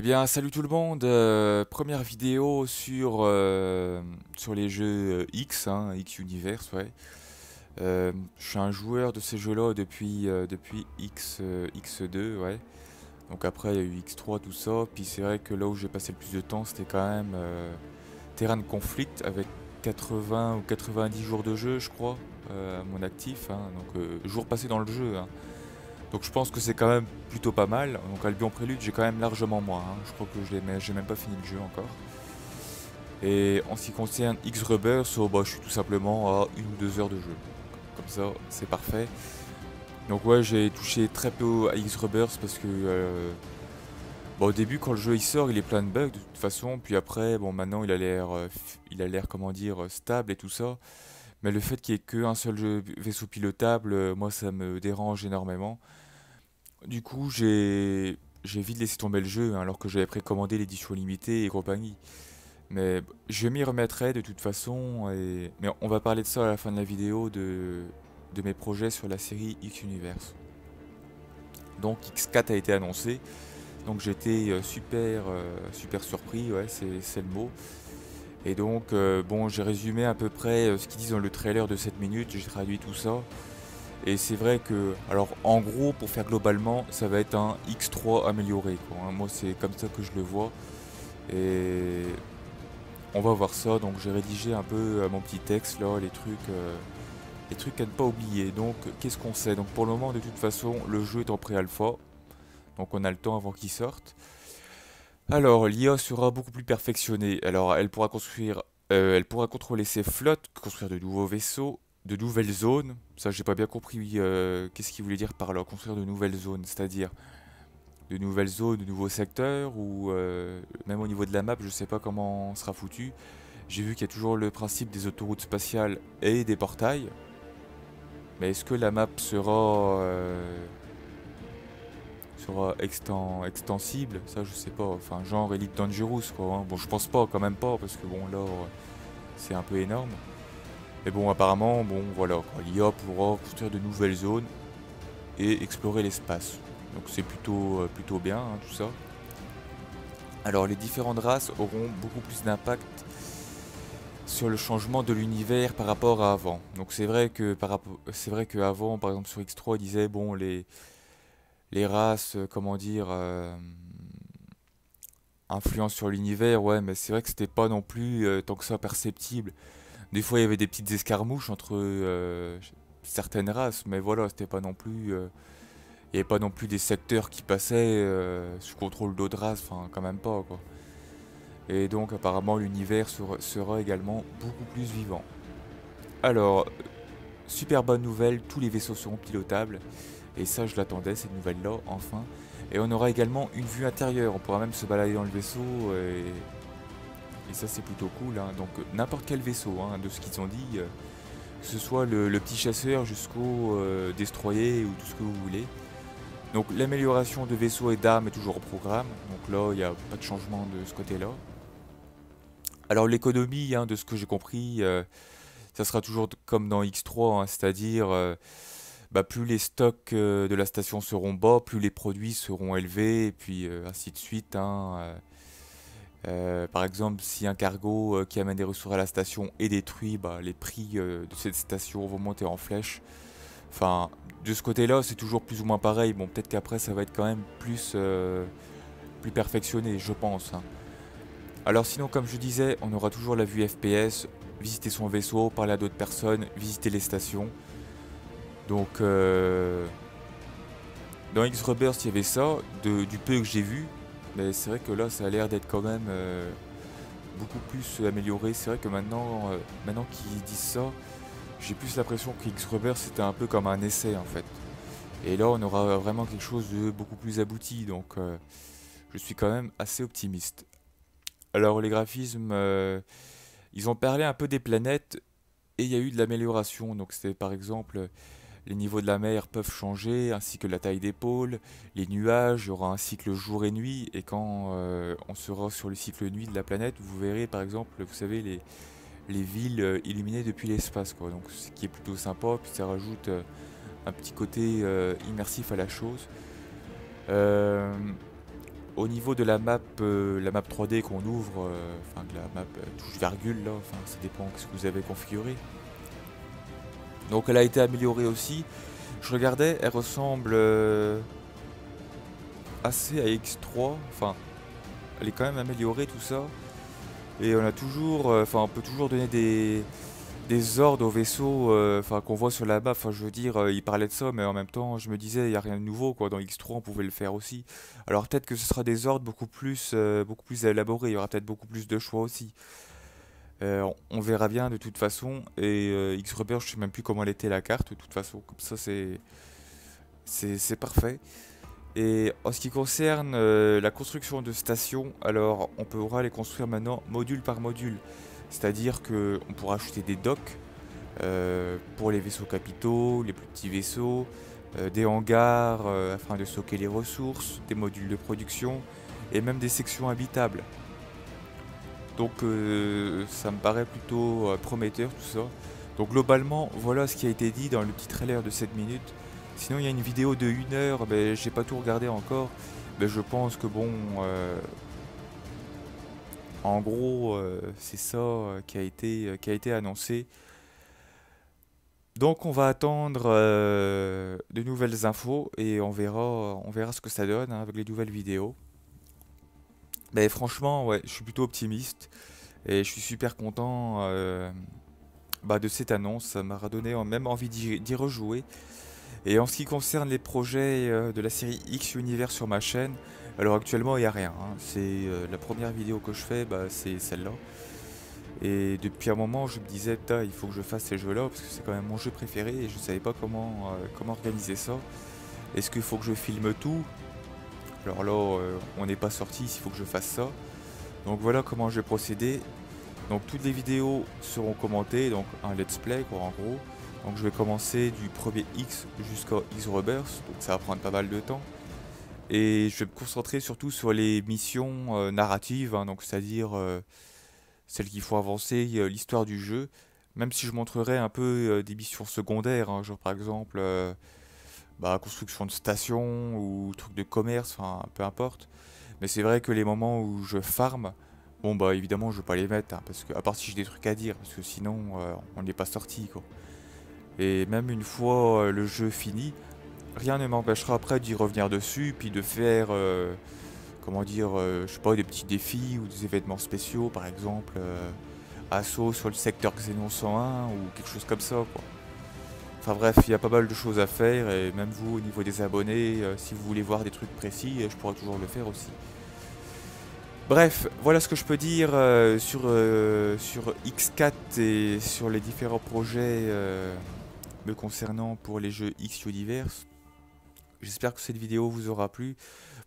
bien, salut tout le monde. euh, première vidéo sur, euh, sur les jeux euh, X, hein, X Universe, ouais. Je suis un joueur de ces jeux-là depuis, depuis X, euh, X2, ouais. Donc après, il y a eu X3, tout ça. Puis c'est vrai que là où j'ai passé le plus de temps, c'était quand même Terrain de Conflict avec 80 ou 90 jours de jeu, je crois, à mon actif. hein. Donc jours passés dans le jeu. hein. Donc je pense que c'est quand même plutôt pas mal. Donc Albion Prélude, j'ai quand même largement moins. hein. Je crois que je j'ai même pas fini le jeu encore. Et en ce qui concerne X Rubber, so, bah, je suis tout simplement à une ou deux heures de jeu. Comme ça, c'est parfait. Donc ouais, j'ai touché très peu à X Rubbers parce que euh, bah, au début, quand le jeu il sort, il est plein de bugs de toute façon. Puis après, bon, maintenant il a l'air, euh, il a l'air comment dire, euh, stable et tout ça. Mais le fait qu'il n'y ait qu'un seul jeu vaisseau pilotable, moi ça me dérange énormément. Du coup, j'ai vite laissé tomber le jeu, hein, alors que j'avais précommandé l'édition limitée et compagnie. Mais je m'y remettrai de toute façon. Mais on va parler de ça à la fin de la vidéo, de, mes projets sur la série X Universe. Donc X4 a été annoncé. Donc j'étais euh, super, euh, super surpris, ouais, c'est le mot. Et donc, euh, bon, j'ai résumé à peu près ce qu'ils disent dans le trailer de 7 minutes, j'ai traduit tout ça. Et c'est vrai que, alors en gros, pour faire globalement, ça va être un X3 amélioré. Quoi, hein. Moi, c'est comme ça que je le vois. Et on va voir ça. Donc, j'ai rédigé un peu euh, mon petit texte là, les trucs, euh, les trucs à ne pas oublier. Donc, qu'est-ce qu'on sait? Donc, pour le moment, de toute façon, le jeu est en pré-alpha. Donc, on a le temps avant qu'il sorte. Alors, l'IA sera beaucoup plus perfectionnée. Alors, elle pourra construire, euh, elle pourra contrôler ses flottes, construire de nouveaux vaisseaux, de nouvelles zones. Ça, j'ai pas bien compris euh, qu'est-ce qu'il voulait dire par là, construire de nouvelles zones, c'est-à-dire de nouvelles zones, de nouveaux secteurs, ou euh, même au niveau de la map, je sais pas comment sera foutu. J'ai vu qu'il y a toujours le principe des autoroutes spatiales et des portails. Mais est-ce que la map sera, euh, sera exten- extensible? Ça, je sais pas. Enfin, genre Elite Dangerous, quoi. hein. Bon, je pense pas, quand même pas, parce que bon, là, c'est un peu énorme. Mais bon, apparemment, bon, voilà. L'IA pourra construire de nouvelles zones et explorer l'espace. Donc c'est plutôt, euh, plutôt bien, hein, tout ça. Alors, les différentes races auront beaucoup plus d'impact sur le changement de l'univers par rapport à avant. Donc c'est vrai que par c'est vrai qu'avant, par exemple sur X3, il disait bon les les races, euh, comment dire, euh, sur l'univers, ouais, mais c'est vrai que c'était pas non plus euh, tant que ça perceptible. Des fois, il y avait des petites escarmouches entre euh, certaines races, mais voilà, c'était pas non plus, euh, il y avait pas non plus des secteurs qui passaient euh, sous contrôle d'autres races, enfin quand même pas quoi. Et donc apparemment l'univers sera également beaucoup plus vivant. Alors, super bonne nouvelle, tous les vaisseaux seront pilotables. Et ça, je l'attendais, cette nouvelle-là, enfin. Et on aura également une vue intérieure. On pourra même se balader dans le vaisseau. Et, ça, c'est plutôt cool. hein. Donc, euh, n'importe quel vaisseau, hein, de ce qu'ils ont dit. euh, que ce soit le, petit chasseur jusqu'au euh, destroyer ou tout ce que vous voulez. Donc, l'amélioration de vaisseaux et d'armes est toujours au programme. Donc là, il n'y a pas de changement de ce côté-là. Alors, l'économie, hein, de ce que j'ai compris, ça sera toujours comme dans X3, hein, c'est-à-dire. bah, plus les stocks de la station seront bas, plus les produits seront élevés, et puis ainsi de suite. hein, euh. Par exemple, si un cargo euh, qui amène des ressources à la station est détruit, bah, les prix euh, de cette station vont monter en flèche. Enfin, de ce côté-là, c'est toujours plus ou moins pareil. Bon, peut-être qu'après, ça va être quand même plus, plus perfectionné, je pense. hein. Alors sinon, comme je disais, on aura toujours la vue FPS, visiter son vaisseau, parler à d'autres personnes, visiter les stations. Donc, dans X-Rebirth, il y avait ça, du peu que j'ai vu, mais c'est vrai que là, ça a l'air d'être quand même euh, beaucoup plus amélioré. C'est vrai que maintenant, euh, maintenant qu'ils disent ça, j'ai plus l'impression que X-Rebirth, c'était un peu comme un essai, en fait. Et là, on aura vraiment quelque chose de beaucoup plus abouti, donc euh, je suis quand même assez optimiste. Alors, les graphismes, ils ont parlé un peu des planètes, et il y a eu de l'amélioration. Donc, c'était par exemple les niveaux de la mer peuvent changer, ainsi que la taille des pôles, les nuages, il y aura un cycle jour et nuit, et quand euh, on sera sur le cycle nuit de la planète, vous verrez par exemple, vous savez, les, les villes euh, illuminées depuis l'espace, quoi. Donc ce qui est plutôt sympa, puis ça rajoute euh, un petit côté immersif à la chose. Au niveau de la map, la map 3D qu'on ouvre, enfin de la map touche virgule là, enfin ça dépend de ce que vous avez configuré. Donc elle a été améliorée aussi. Je regardais, elle ressemble assez à X3, enfin elle est quand même améliorée tout ça. Et on a toujours, enfin on peut toujours donner des, des ordres au vaisseau euh, qu'on voit sur la map. Enfin, je veux dire, euh, il parlait de ça, mais en même temps, je me disais, il n'y a rien de nouveau. Quoi. Dans X3, on pouvait le faire aussi. Alors peut-être que ce sera des ordres beaucoup plus, euh, beaucoup plus élaborés. Il y aura peut-être beaucoup plus de choix aussi. On verra bien de toute façon. Et X-Rebirth, je sais même plus comment elle était la carte. De toute façon, comme ça, c'est parfait. Et en ce qui concerne la construction de stations, alors on pourra les construire maintenant module par module. C'est-à-dire qu'on pourra acheter des docks euh, pour les vaisseaux capitaux, les plus petits vaisseaux, euh, des hangars euh, afin de stocker les ressources, des modules de production et même des sections habitables. Donc ça me paraît plutôt prometteur tout ça. Donc globalement, voilà ce qui a été dit dans le petit trailer de 7 minutes. Sinon il y a une vidéo de 1 heure, mais j'ai pas tout regardé encore. Mais je pense que bon, en gros, euh, c'est ça euh, qui, a été, euh, annoncé. Donc on va attendre de nouvelles infos et on verra, on verra ce que ça donne hein, avec les nouvelles vidéos. Mais franchement, ouais, je suis plutôt optimiste et je suis super content bah, de cette annonce. Ça m'a donné même envie d'y rejouer. Et en ce qui concerne les projets de la série X Univers sur ma chaîne, alors actuellement il n'y a rien, hein. c'est euh, la première vidéo que je fais, bah, c'est celle-là. Et depuis un moment je me disais, il faut que je fasse ces jeux-là, parce que c'est quand même mon jeu préféré et je ne savais pas comment, euh, comment organiser ça. Est-ce qu'il faut que je filme tout? Alors là, euh, on n'est pas sorti, il faut que je fasse ça. Donc voilà comment je vais procéder. Donc toutes les vidéos seront commentées, donc un let's play quoi en gros. Donc je vais commencer du premier X jusqu'à X Rebirth, donc ça va prendre pas mal de temps. Et je vais me concentrer surtout sur les missions euh, narratives, hein, donc c'est-à-dire euh, celles qu'il faut avancer, l'histoire du jeu. Même si je montrerai un peu des missions secondaires, hein, genre par exemple bah, construction de stations ou trucs de commerce, enfin peu importe. Mais c'est vrai que les moments où je farm, bon bah évidemment je vais pas les mettre, hein, parce que à part si j'ai des trucs à dire, parce que sinon on n'est pas sorti quoi. Et même une fois le jeu fini, rien ne m'empêchera après d'y revenir dessus, puis de faire, euh, comment dire, euh, je sais pas, des petits défis ou des événements spéciaux, par exemple, euh, assaut sur le secteur Xenon 101 ou quelque chose comme ça, quoi. Enfin bref, il y a pas mal de choses à faire, et même vous, au niveau des abonnés, si vous voulez voir des trucs précis, je pourrais toujours le faire aussi. Bref, voilà ce que je peux dire sur, sur X4 et sur les différents projets me concernant pour les jeux X. J'espère que cette vidéo vous aura plu.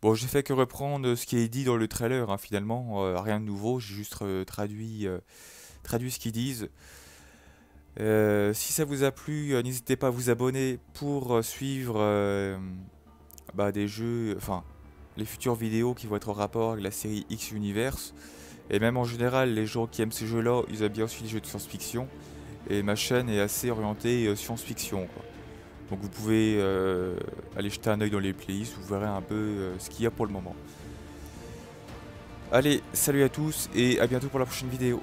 Bon, j'ai fait que reprendre ce qui est dit dans le trailer, hein, finalement, euh, rien de nouveau, j'ai juste euh, traduit, euh, traduit ce qu'ils disent. Si ça vous a plu, n'hésitez pas à vous abonner pour suivre bah, des jeux, enfin, les futures vidéos qui vont être en rapport avec la série X Universe. Et même en général, les gens qui aiment ces jeux-là, ils aiment bien aussi les jeux de science-fiction. Et ma chaîne est assez orientée science-fiction, donc vous pouvez euh, aller jeter un oeil dans les playlists, vous verrez un peu euh, ce qu'il y a pour le moment. Allez, salut à tous et à bientôt pour la prochaine vidéo.